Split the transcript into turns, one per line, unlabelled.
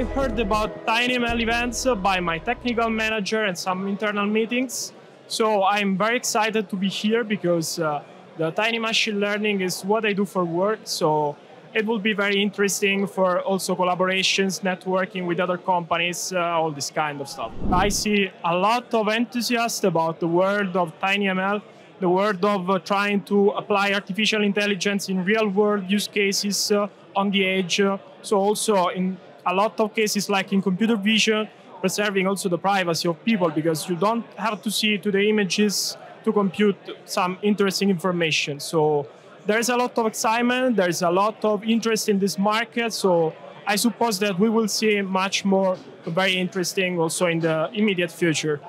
heard about TinyML events by my technical manager and some internal meetings. So I'm very excited to be here because uh, the tiny machine learning is what I do for work. So it will be very interesting for also collaborations, networking with other companies, uh, all this kind of stuff. I see a lot of enthusiasm about the world of TinyML, the world of uh, trying to apply artificial intelligence in real world use cases uh, on the edge. so also in a lot of cases like in computer vision, preserving also the privacy of people because you don't have to see to the images to compute some interesting information. So there's a lot of excitement, there's a lot of interest in this market. So I suppose that we will see much more very interesting also in the immediate future.